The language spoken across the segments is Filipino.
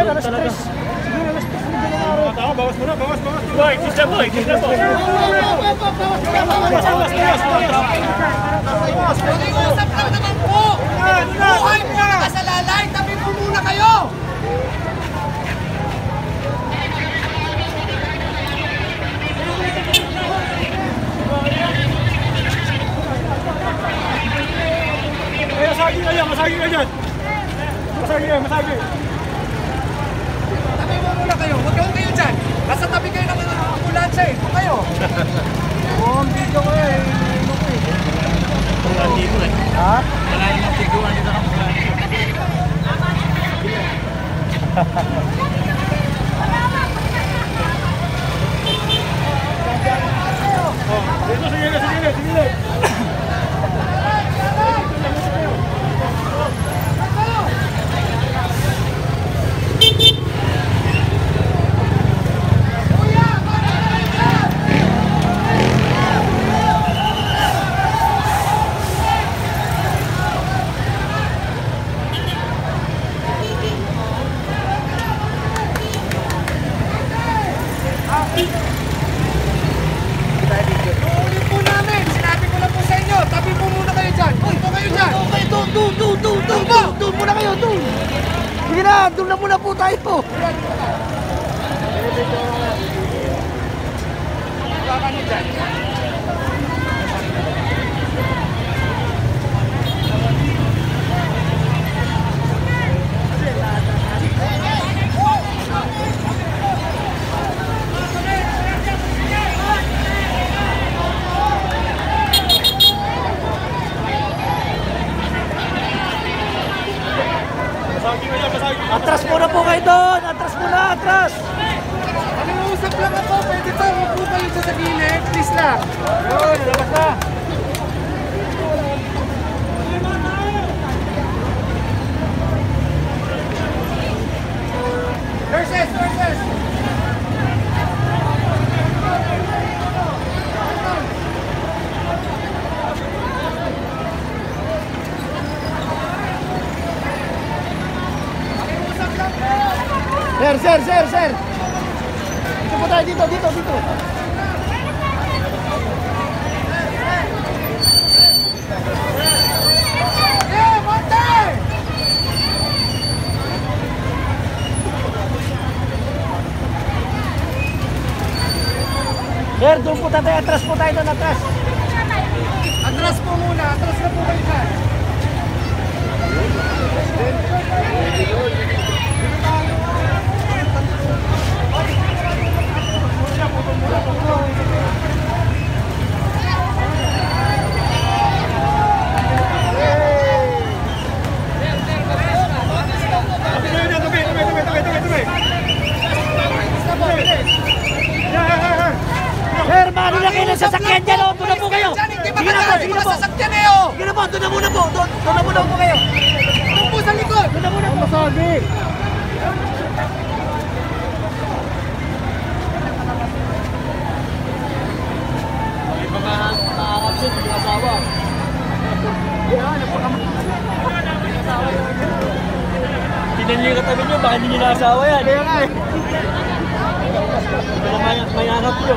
yun, alas 3. Siguro alas 3 na ang araw. Tao, bawas mo na, bawas, bawas. Boy, kisna boy, kisna boy. Pag-iusap lang naman po! Buhay po nakasalalay, tabi po muna kayo! Masagi ka dyan, masagi ka dyan. Masagi ka, masagi. Tabi mo muna kayo, huwag kayong kayo dyan. Tabi kayo ng mga ambulansya eh, huwag kayo. Oo, ang video ko eh. Ano ko eh. Ha? Dito, po tayo. Dito. Kakanin dyan. Atras muna po kayo doon, atras muna, atras. Pag-iusap lang ako, pwede ba? Huwag po kayo sa gilid, please lang. Yun, labas na. Zer, zer, zer, zer. Cepat aja, dito, dito, dito. Zer, doon po tatay. Atras po tayo doon, atras. Atras po muna. Atras na po kayo dyan. Thank you. Mga sasakyan eh, oh! Sige na po, doon na muna po. Doon, doon na muna po kayo. Doon po sa likod! Doon na muna po. Masagi. Tinan niyo yung katabi niyo, baka hindi niyo nakasawa yan. Kaya nga eh. May, may hanap niyo.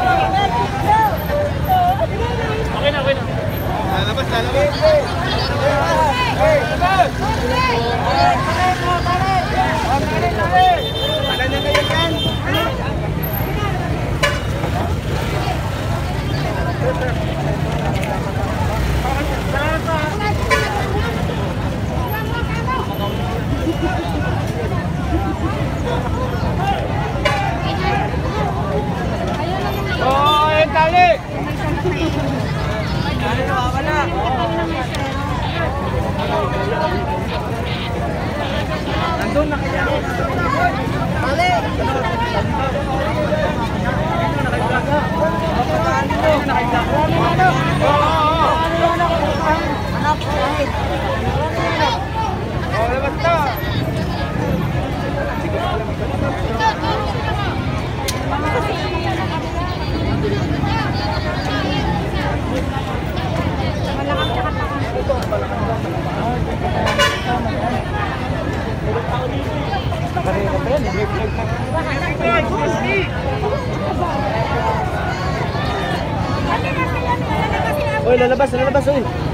Ano? Uy, lalabas, lalabas, uy.